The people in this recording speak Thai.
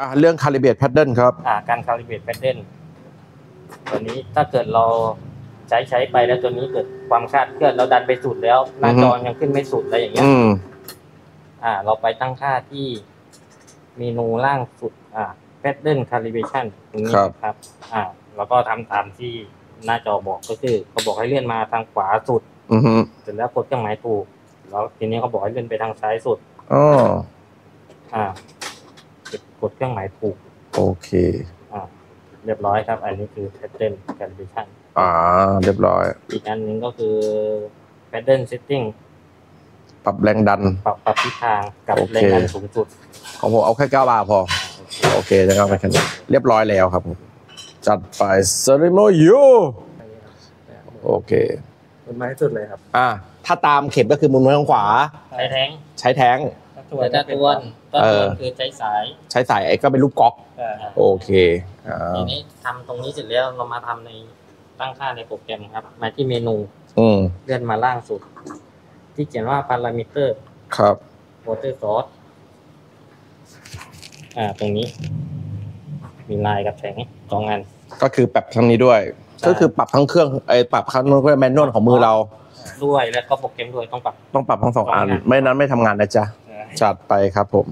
อะเรื่อง calibrate pattern ครับ อ่าการคาลิเบตแพทเทิร์นตัวนี้ถ้าเกิดเราใช้ใช้ไปแล้วตัวนี้เกิดความคลาดเคลื่อนเราดันไปสุดแล้ว หน้าอือฮึจอยังขึ้นไม่สุดอะไรอย่างเงี้ยอืม อ่า เราไปตั้งค่าที่เมนูล่างสุด อ่า pattern calibration ตรงนี้ครับนะครับ อ่า แล้วก็ทำตามที่หน้าจอบอกก็คือเขาบอกให้เลื่อนมาทางขวาสุด อือฮึเสร็จแล้วกดเครื่องหมายถูก แล้วทีนี้เขาบอกให้เลื่อนไปทางซ้ายสุด อ๋อ อ่าก ดเครื่องหมายถูก โอเค อ่าเรียบร้อยครับ อันนี้คือ pattern calibration อ่า เรียบร้อย อีกอันหนึ่งก็คือ pattern setting ปรับแรงดัน ปรับปรับทิศทางกับโอเค แรงดันสูงสุดของผมเอาแค่9บาร์พอ โอเคนะครับไปแค่นั้นเรียบร้อยแล้วครับผมจัดไปเซริโมยูโอเค มันไม้สุดเลยครับ อะถ้าตามเข็มก็คือหมุนไว้ทางขวา ใช้แท้ง ใช้แท้ง แต่ถ้าตวนถ้าเอตวอนคือใช้สาย ใช้สายไอ้ก็เป็นลูกก๊อกอ่าโอเคอ่าทีนี้ทำตรงนี้เสร็จแล้วเรามาทำในตั้งค่าในโปรแกรมครับ มาที่เมนู อืมเลื่อนมาล่างสุด ที่เขียนว่า parameter ครับ water source อ่า ตรงนี้ มีลายกับแข็งสองอัน ก็คือปรับทั้งนี้ด้วยใช่ก็คือปรับทั้งเครื่องไอ้ปรับทั้งแมนนวลของมือเราด้วยแล้วก็โปรแกรมด้วยต้องปรับ ต้องปรับทั้งสองอันสองอันไม่นั้นไม่ทำงานนะจ๊ะ จัดไปครับผม